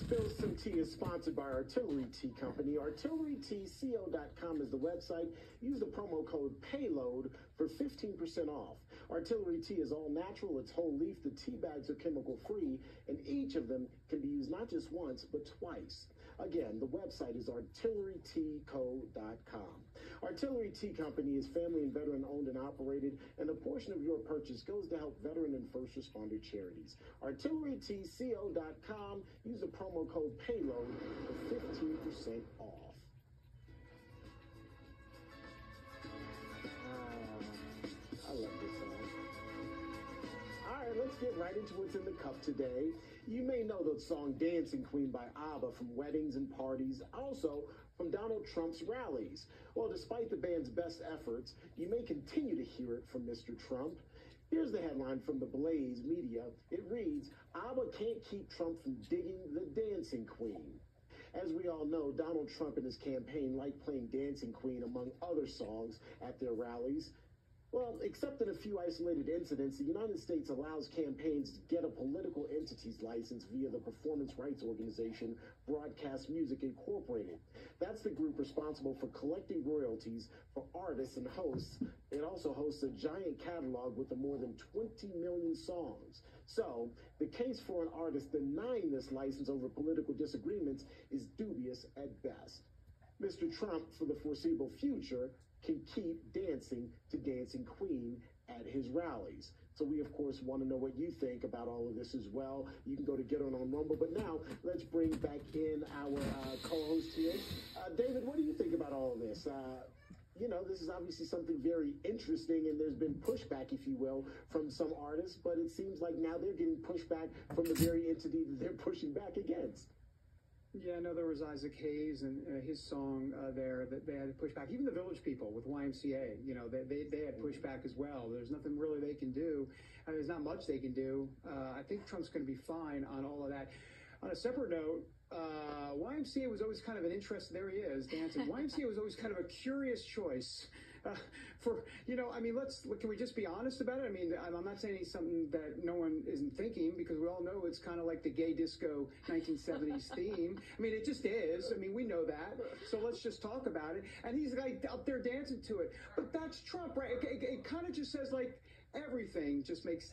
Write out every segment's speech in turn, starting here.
Spill Some Tea is sponsored by Artillery Tea Company. ArtilleryTeaCo.com is the website. Use the promo code PAYLOAD for 15% off. Artillery Tea is all natural, it's whole leaf. The tea bags are chemical free, and each of them can be used not just once, but twice. Again, the website is artilleryteaco.com. Artillery Tea Company is family and veteran owned and operated, and a portion of your purchase goes to help veteran and first responder charities. ArtilleryTeaCo.com. Use the promo code PAYLOAD for 15% off. Uh, I love this song. All right, let's get right into what's in the cup today. You may know song Dancing Queen by ABBA from weddings and parties, also from Donald Trump's rallies. Well, despite the band's best efforts, you may continue to hear it from Mr. Trump. Here's the headline from the Blaze Media. It reads, ABBA can't keep Trump from digging the Dancing Queen. As we all know, Donald Trump and his campaign like playing Dancing Queen among other songs at their rallies. Well, except in a few isolated incidents, the United States allows campaigns to get a political entity's license via the performance rights organization Broadcast Music Incorporated. That's the group responsible for collecting royalties for artists and hosts. It also hosts a giant catalog with more than 20 million songs. So, the case for an artist denying this license over political disagreements is dubious at best. Mr. Trump, for the foreseeable future, can keep dancing to Dancing Queen at his rallies. So we, of course, want to know what you think about all of this as well. You can go to Get On on Rumble. But now, let's bring back in our uh, co-host here. Uh, David, what do you think about all of this? Uh, you know, this is obviously something very interesting, and there's been pushback, if you will, from some artists, but it seems like now they're getting pushback from the very entity that they're pushing back against. Yeah, no, there was Isaac Hayes and uh, his song uh, there that they had to push back. Even the Village People with YMCA, you know, they, they, they had pushback as well. There's nothing really they can do. I mean, there's not much they can do. Uh, I think Trump's going to be fine on all of that. On a separate note, uh, YMCA was always kind of an interest. There he is dancing. YMCA was always kind of a curious choice uh, for you know, I mean, let's can we just be honest about it? I mean, I'm not saying it's something that no one isn't thinking because we all know it's kind of like the gay disco 1970s theme. I mean, it just is. I mean, we know that. So let's just talk about it. And he's like up there dancing to it. But that's Trump, right? It, it, it kind of just says like everything just makes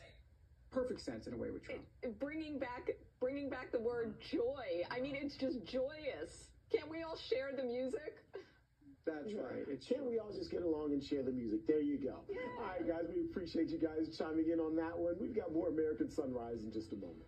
perfect sense in a way with Trump. Bringing back bringing back the word joy. I mean, it's just joyous. Can't we all share the music? That's right. It's Can't true. we all just get along and share the music? There you go. Yeah. All right, guys, we appreciate you guys chiming in on that one. We've got more American Sunrise in just a moment.